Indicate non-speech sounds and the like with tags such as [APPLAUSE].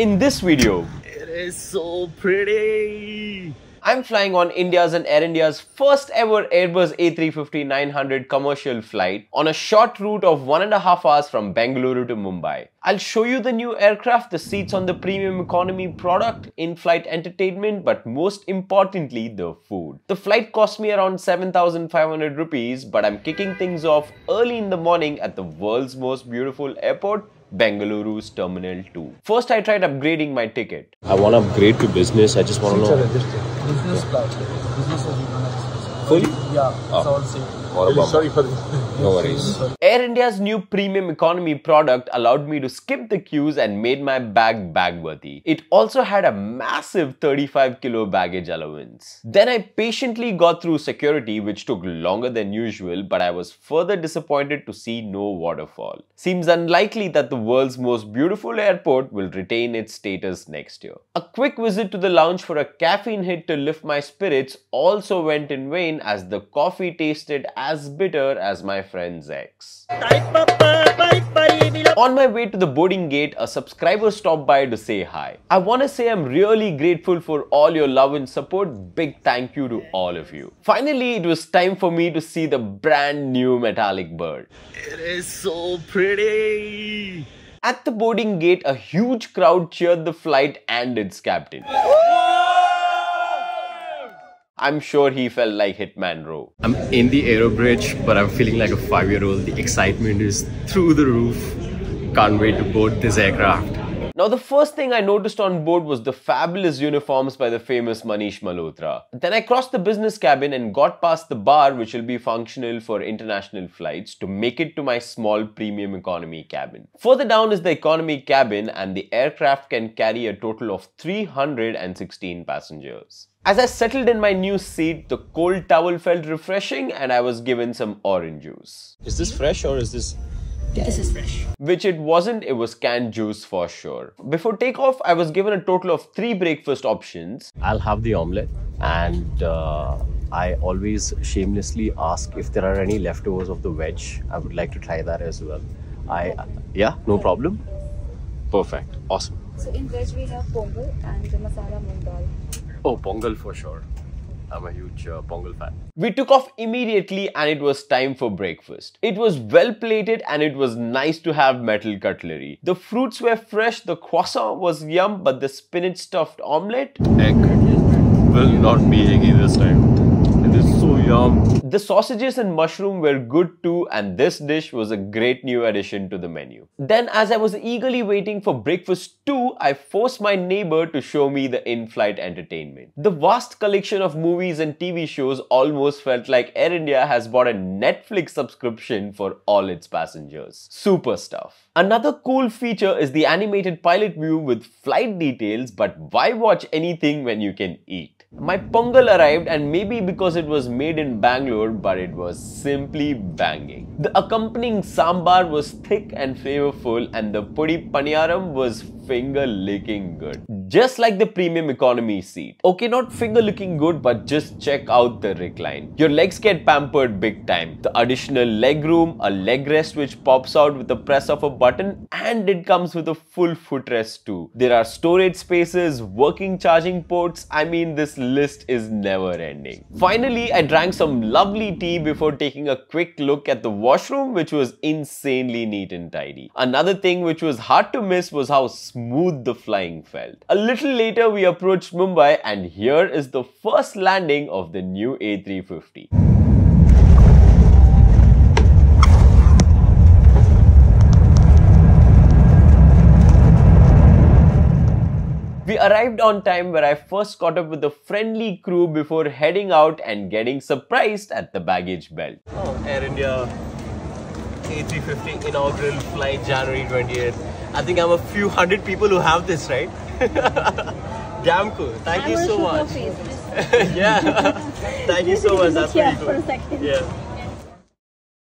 In this video, It is so pretty. I'm flying on India's and Air India's first ever Airbus A350-900 commercial flight on a short route of one and a half hours from Bengaluru to Mumbai. I'll show you the new aircraft, the seats on the premium economy product, in-flight entertainment, but most importantly, the food. The flight cost me around 7,500 rupees, but I'm kicking things off early in the morning at the world's most beautiful airport, Bengaluru's Terminal 2. First, I tried upgrading my ticket. I want to upgrade to business. I just want to know. Business class. Business as usual. Fully? Yeah, it's all same. What about Sorry for this. No worries. Air India's new premium economy product allowed me to skip the queues and made my bag bag worthy. It also had a massive 35 kilo baggage allowance. Then I patiently got through security which took longer than usual but I was further disappointed to see no waterfall. Seems unlikely that the world's most beautiful airport will retain its status next year. A quick visit to the lounge for a caffeine hit to lift my spirits also went in vain as the coffee tasted as bitter as my friend's ex. On my way to the boarding gate, a subscriber stopped by to say hi. I want to say I'm really grateful for all your love and support. Big thank you to all of you. Finally, it was time for me to see the brand new metallic bird. It is so pretty. At the boarding gate, a huge crowd cheered the flight and its captain. I'm sure he felt like Hitman Row. I'm in the aero bridge, but I'm feeling like a five year old. The excitement is through the roof. Can't wait to board this aircraft. Now, the first thing I noticed on board was the fabulous uniforms by the famous Manish Malhotra. Then I crossed the business cabin and got past the bar, which will be functional for international flights, to make it to my small premium economy cabin. Further down is the economy cabin, and the aircraft can carry a total of 316 passengers. As I settled in my new seat, the cold towel felt refreshing and I was given some orange juice. Is this fresh or is this? This is fresh. Which it wasn't, it was canned juice for sure. Before takeoff, I was given a total of three breakfast options. I'll have the omelette, and uh, I always shamelessly ask if there are any leftovers of the veg. I would like to try that as well. I yeah, no problem. Perfect. Awesome. So in veg we have pongal and the masala moong dal. Oh, pongal for sure. I'm a huge uh, pongal fan. We took off immediately and it was time for breakfast. It was well plated and it was nice to have metal cutlery. The fruits were fresh, the croissant was yum, but the spinach stuffed omelette Egg will not be eggy this time. Yum. The sausages and mushroom were good too, and this dish was a great new addition to the menu. Then, as I was eagerly waiting for breakfast too, I forced my neighbor to show me the in flight entertainment. The vast collection of movies and TV shows almost felt like Air India has bought a Netflix subscription for all its passengers. Super stuff. Another cool feature is the animated pilot view with flight details, but why watch anything when you can eat? My pongal arrived and maybe because it was made in Bangalore, but it was simply banging. The accompanying sambar was thick and flavorful and the podi panniyaram was finger licking good. Just like the premium economy seat. Okay, not finger looking good, but just check out the recline. Your legs get pampered big time. The additional leg room, a leg rest which pops out with the press of a button and it comes with a full footrest too. There are storage spaces, working charging ports. I mean, this list is never ending. Finally, I drank some lovely tea before taking a quick look at the washroom, which was insanely neat and tidy. Another thing which was hard to miss was how smooth the flying felt. A little later, we approached Mumbai, and here is the first landing of the new A350. We arrived on time where I first caught up with the friendly crew before heading out and getting surprised at the baggage belt. Oh, Air India A350 inaugural flight January 28th. I think I'm a few hundred people who have this, right? [LAUGHS] Damn cool. [LAUGHS] [LAUGHS] Thank you so much. yeah. Thank you so much. That's pretty cool. Yeah.